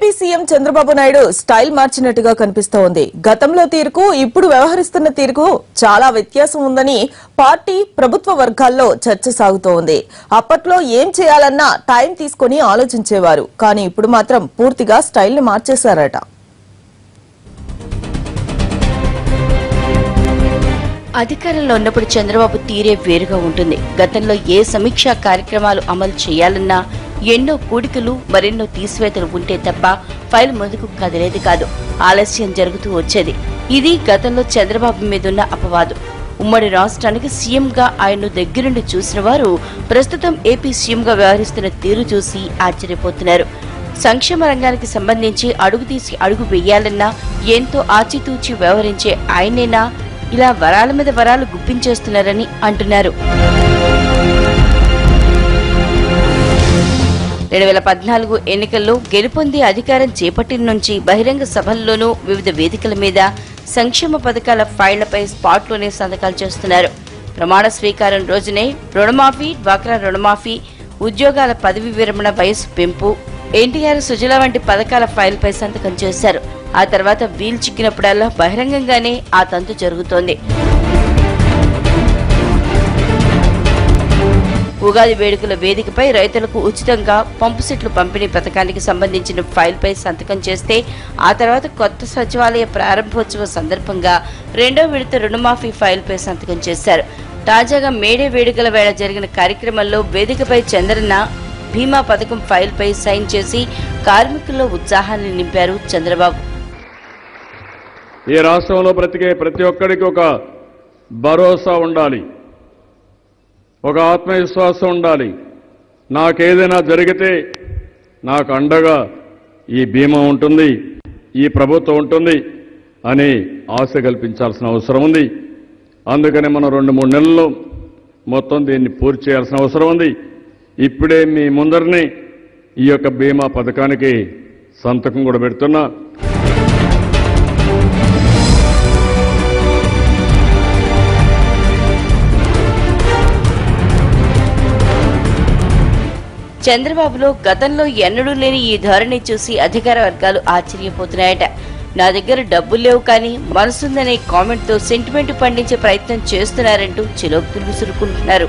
AP CM Chandrababu Naidu style మార్చినట్టుగా కనిపిస్తోంది. గతంలో తీరుకు ఇప్పుడు వ్యవహరిస్తున్న తీరుకు చాలా వ్యత్యాసం ఉందని పార్టీ ప్రభుత్వ వర్గాల్లో చర్చ సాగుతోంది. అప్పట్లో ఏం చేయాలన్నా టైం తీసుకొని ఆలోచించేవారు. కానీ ఇప్పుడు మాత్రం పూర్తిగా స్టైల్ని మార్చేశారట. అధికారంలో ఉన్నప్పుడు చంద్రబాబు తీరే వేరుగా ఉంటుంది. గతంలో ఏ సమీక్షా కార్యక్రమాలు అమలు చేయాలన్నా ఎన్నో కూడికలు మరెన్నో తీసివేతలు ఉంటే తప్ప ఫైల్ ముందుకు కదిలేది కాదు. ఆలస్యం జరుగుతూ వచ్చేది. ఇది గతంలో చంద్రబాబు మీదున్న అపవాదు. ఉమ్మడి రాష్ట్రానికి సీఎంగా ఆయన్ను దగ్గరుండి చూసిన వారు ప్రస్తుతం ఏపీ సీఎంగా వ్యవహరిస్తున్న తీరు చూసి ఆశ్చర్యపోతున్నారు. సంక్షేమ రంగానికి సంబంధించి అడుగు తీసి అడుగు వేయాలన్నా ఎంతో ఆచితూచి వ్యవహరించే ఆయనేనా? ఇలా వరాల మీద వరాలు గుప్పించేస్తున్నారని అంటున్నారు. రెండు వేల పద్నాలుగు ఎన్నికల్లో గెలుపొంది అధికారం చేపట్టిన నుంచి బహిరంగ సభల్లోనూ వివిధ వేదికల మీద సంక్షేమ పథకాల ఫైళ్ళపై స్పాట్లోనే సంతకాలు చేస్తున్నారు. ప్రమాణ స్వీకారం రోజునే రుణమాఫీ డ్వాక్రా రుణమాఫీ ఉద్యోగాల పదవి విరమణ వయసు పెంపు ఎన్టీఆర్ సుజల వంటి పథకాల ఫైల్పై సంతకం చేశారు. ఆ తర్వాత వీలు చిక్కినప్పుడల్లా బహిరంగంగానే ఆ తంతు జరుగుతోంది. ఉగాది వేడుకల వేదికపై రైతులకు ఉచితంగా పంపు సెట్లు పంపిణీ పథకానికి సంబంధించిన ఫైల్పై సంతకం చేస్తే ఆ తర్వాత కొత్త సచివాలయ ప్రారంభోత్సవ సందర్భంగా రెండో విడత రుణమాఫీ ఫైల్పై సంతకం చేశారు. తాజాగా మేడే వేడుకల వేళ జరిగిన కార్యక్రమంలో వేదికపై చంద్రన్న భీమా పథకం ఫైల్పై సైన్ చేసి కార్మికుల్లో ఉత్సాహాన్ని నింపారు చంద్రబాబు. ఈ రాష్ట్రంలో బ్రతికే ప్రతి ఒక్కరికి ఒక భరోసా ఉండాలి. ఒక ఆత్మవిశ్వాసం ఉండాలి. నాకేదైనా జరిగితే నాకు అండగా ఈ బీమా ఉంటుంది ఈ ప్రభుత్వం ఉంటుంది అని ఆశ కల్పించాల్సిన అవసరం ఉంది. అందుకని మనం రెండు మూడు నెలల్లో మొత్తం దీన్ని పూర్తి చేయాల్సిన అవసరం ఉంది. ఇప్పుడే మీ ముందరనే ఈ యొక్క బీమా పథకానికి సంతకం కూడా పెడుతున్నా. చంద్రబాబులో గతంలో ఎన్నడూ లేని ఈ ధోరణి చూసి అధికార వర్గాలు ఆశ్చర్యపోతున్నాయట. నా దగ్గర డబ్బులు లేవు కానీ మనసుందనే కామెంట్తో సెంటిమెంట్ పండించే ప్రయత్నం చేస్తున్నారంటూ చిలోక్తులు విసురుకుంటున్నారు